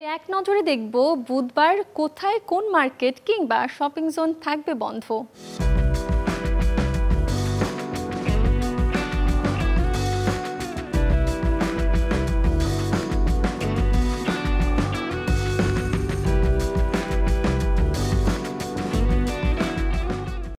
এক নজরে দেখব বুধবার কোথায় কোন মার্কেট কিংবা শপিং জোন থাকবে বন্ধ।